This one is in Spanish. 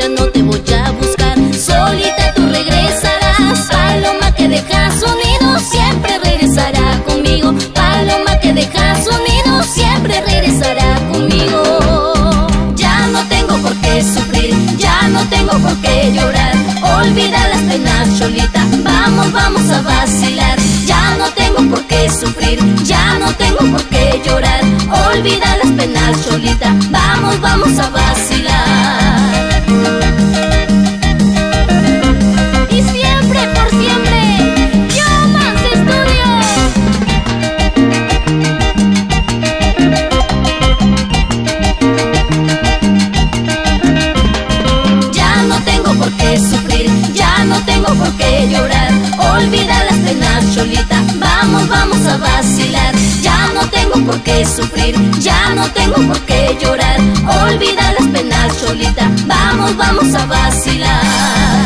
ya no te voy a buscar. Solita tú regresarás, paloma que deja su nido, siempre regresará conmigo. Paloma que deja su nido, siempre regresará conmigo. Ya no tengo por qué sufrir, ya no tengo por qué llorar. Olvida las penas, Cholita, vamos, vamos a vacilar. Ya no tengo por qué sufrir, ya no tengo por qué llorar. Olvida las penas, Cholita, vamos, vamos a vacilar. A vacilar. Ya no tengo por qué sufrir, ya no tengo por qué llorar. Olvida las penas, Cholita. Vamos, vamos a vacilar.